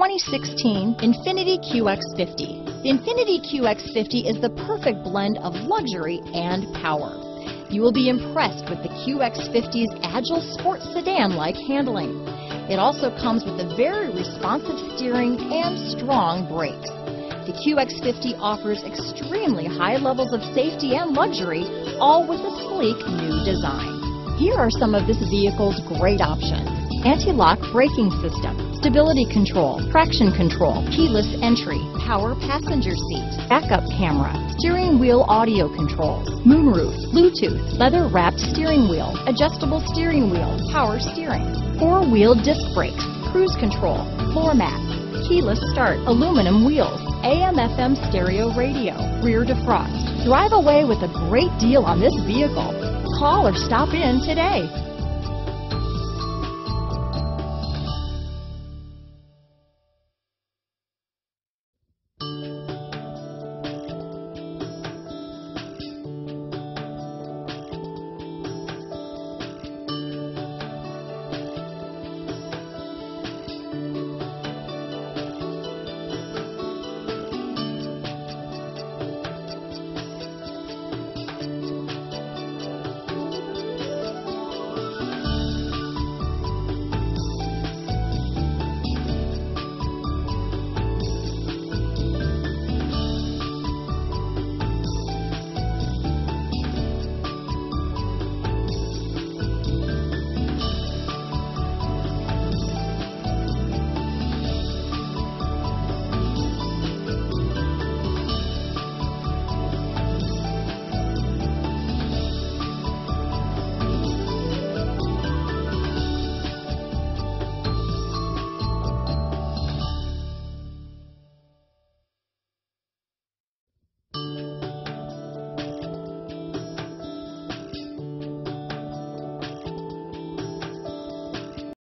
2016 Infiniti QX50. The Infiniti QX50 is the perfect blend of luxury and power. You will be impressed with the QX50's agile sports sedan-like handling. It also comes with a very responsive steering and strong brakes. The QX50 offers extremely high levels of safety and luxury, all with a sleek new design. Here are some of this vehicle's great options. Anti-lock braking system, stability control, traction control, keyless entry, power passenger seat, backup camera, steering wheel audio controls, moonroof, Bluetooth, leather wrapped steering wheel, adjustable steering wheel, power steering, four wheel disc brakes, cruise control, floor mats, keyless start, aluminum wheels, AM FM stereo radio, rear defrost. Drive away with a great deal on this vehicle. Call or stop in today.